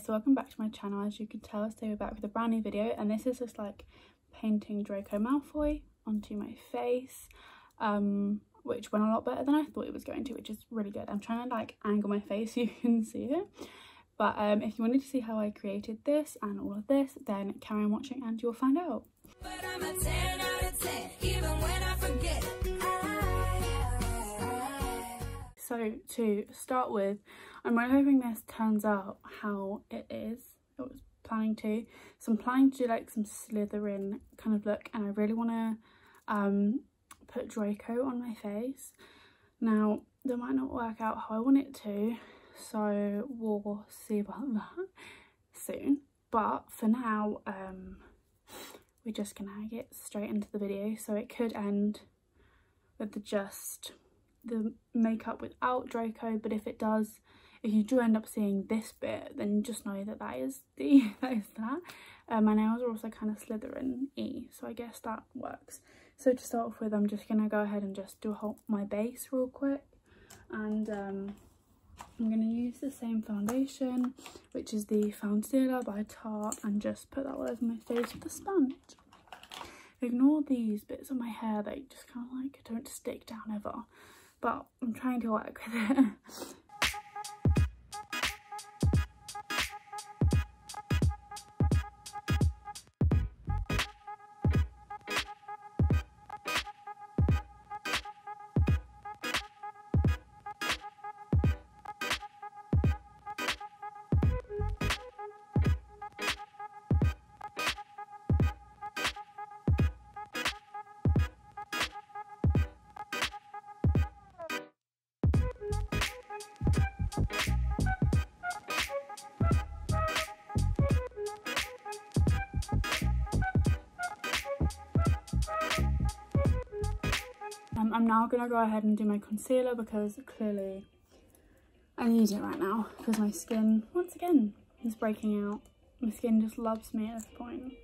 So welcome back to my channel. As you can tell, today we're back with a brand new video and this is just like painting Draco Malfoy onto my face. Um, which went a lot better than I thought it was going to, which is really good. I'm trying to like angle my face so you can see it. But um, if you wanted to see how I created this and all of this, then carry on watching and you'll find out. So to start with, I'm really hoping this turns out how it is. I was planning to. So I'm planning to do like some Slytherin kind of look and I really want to um, put Draco on my face. Now, that might not work out how I want it to, so we'll see about that soon. But for now, um, we're just gonna get straight into the video. So it could end with the just the makeup without Draco, but if it does, if you do end up seeing this bit, then just know that that is the that is that. Um, my nails are also kind of Slytherin-y, so I guess that works. So to start off with, I'm just gonna go ahead and just do whole, my base real quick, and um, I'm gonna use the same foundation, which is the Foundstila by Tarte, and just put that all over my face with a sponge. Ignore these bits of my hair, they just kind of like don't stick down ever, but I'm trying to work with it. I'm now going to go ahead and do my concealer because clearly I need it right now because my skin, once again, is breaking out. My skin just loves me at this point.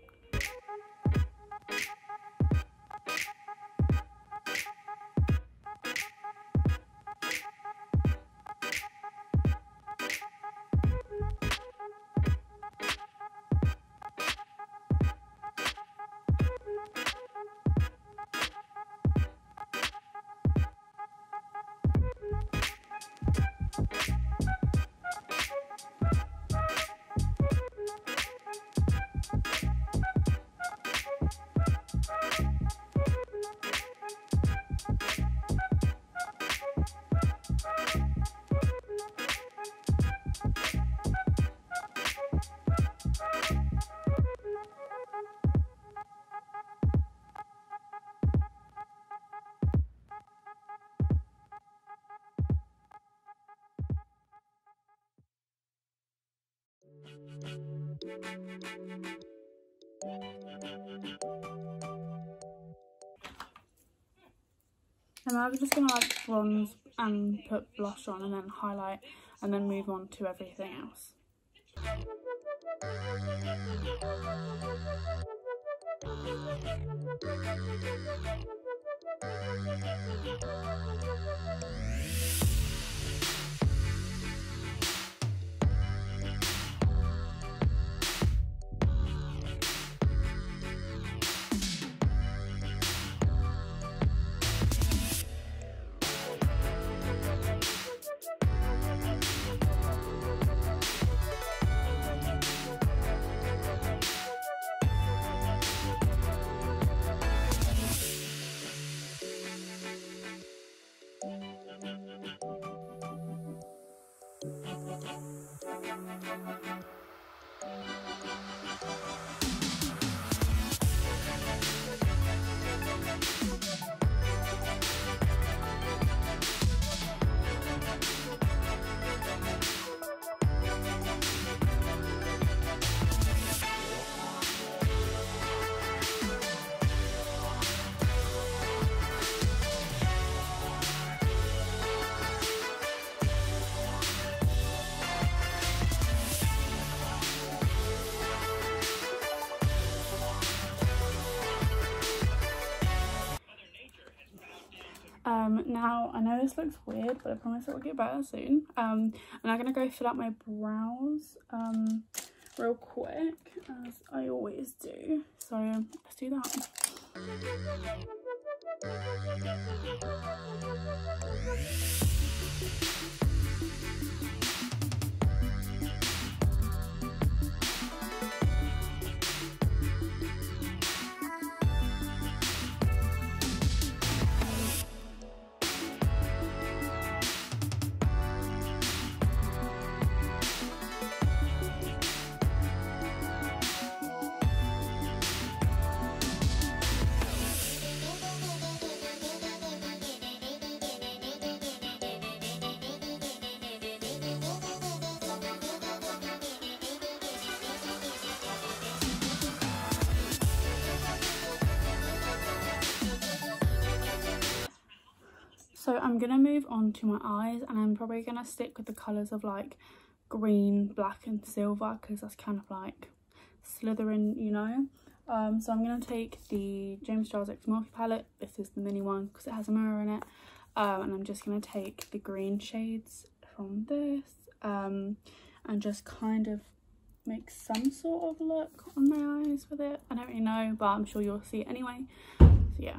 And I we're just going to like bronze and put blush on and then highlight and then move on to everything else. Um, now, I know this looks weird, but I promise it will get better soon. Um, and I'm going to go fill out my brows um, real quick, as I always do. So, let's do that. So I'm going to move on to my eyes and I'm probably going to stick with the colours of like green, black and silver because that's kind of like Slytherin, you know. Um, so I'm going to take the James Charles X Morphe palette. This is the mini one because it has a mirror in it. Um, and I'm just going to take the green shades from this um, and just kind of make some sort of look on my eyes with it. I don't really know, but I'm sure you'll see it anyway. So yeah.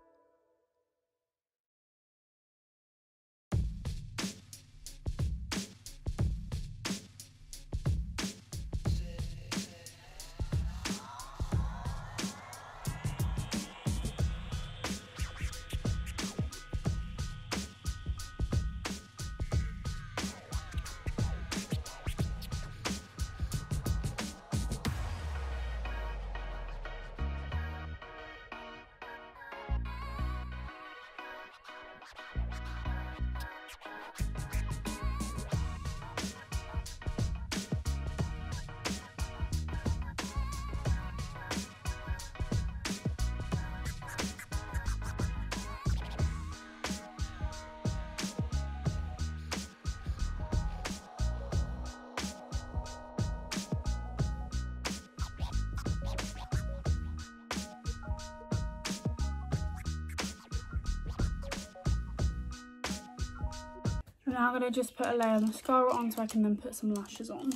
now I'm going to just put a layer of mascara on so I can then put some lashes on.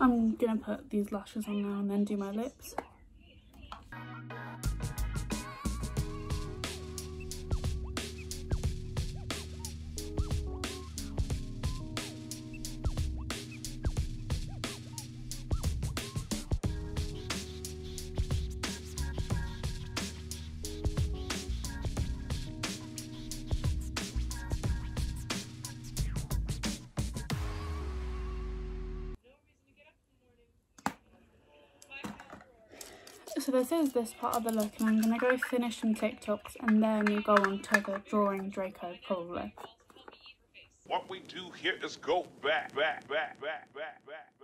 I'm gonna put these lashes on now and then do my lips. So this is this part of the look and I'm going to go finish some TikToks and then go on to the drawing Draco probably. What we do here is go back, back, back, back, back, back.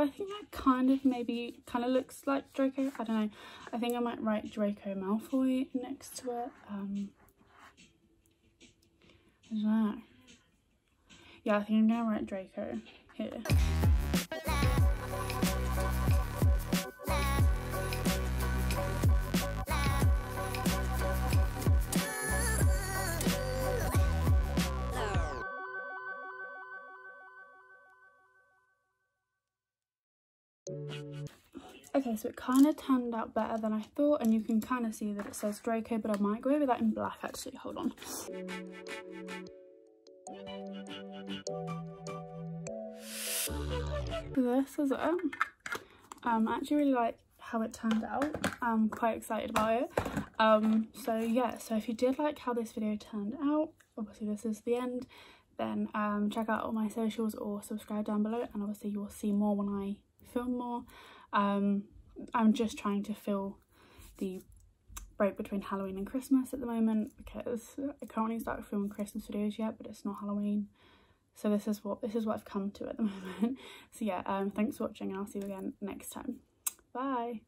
I think that kind of maybe kind of looks like Draco. I don't know. I think I might write Draco Malfoy next to it. Um, I don't know. Yeah, I think I'm gonna write Draco here. Okay, so it kind of turned out better than I thought, and you can kind of see that it says Draco, but I might go over that in black actually. Hold on. This is it. Um, I actually really like how it turned out. I'm quite excited about it. Um, so yeah, so if you did like how this video turned out, obviously this is the end, then um, check out all my socials or subscribe down below, and obviously you'll see more when I film more. Um, I'm just trying to fill the break between Halloween and Christmas at the moment because I can't really start filming Christmas videos yet, but it's not Halloween. So this is what this is what I've come to at the moment. So yeah, um, thanks for watching and I'll see you again next time. Bye.